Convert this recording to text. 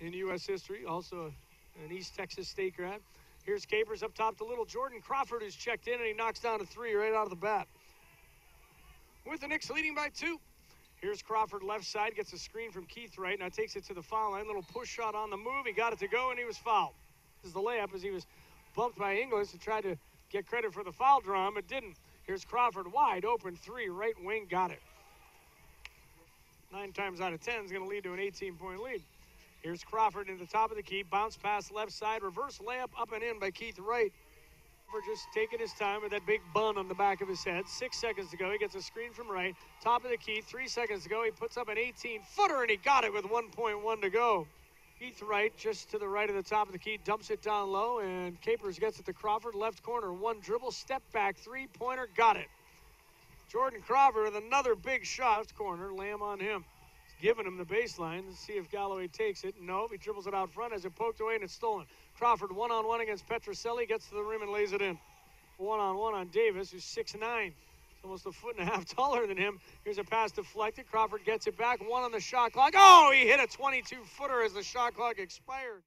U.S. history, also an East Texas State grad. Here's Capers up top to little Jordon Crawford, who's checked in, and he knocks down a three right out of the bat. With the Knicks leading by two. Here's Crawford left side, gets a screen from Keith Wright, now takes it to the foul line. Little push shot on the move. He got it to go, and he was fouled. This is the layup as he was bumped by Inglis to try to get credit for the foul draw, but didn't. Here's Crawford wide open three, right wing, got it. Nine times out of ten is going to lead to an 18 point lead. Here's Crawford in the top of the key, bounce pass left side, reverse layup up and in by Keith Wright. For just taking his time with that big bun on the back of his head. Six seconds to go, he gets a screen from right. Top of the key, three seconds to go, he puts up an 18 footer and he got it with 1.1 to go. Keith Wright just to the Wright of the top of the key, dumps it down low, and Capers gets it to Crawford, left corner, one dribble, step back, three pointer, got it. Jordon Crawford with another big shot, left corner, Lamb on him giving him the baseline. Let's see if Galloway takes it. No, he dribbles it out front as it poked away and it's stolen. Crawford one on one against Petroselli, gets to the rim and lays it in. One on one on Davis, who's six nine, almost a foot and a half taller than him. Here's a pass deflected. Crawford gets it back. One on the shot clock. Oh, he hit a 22 footer as the shot clock expired.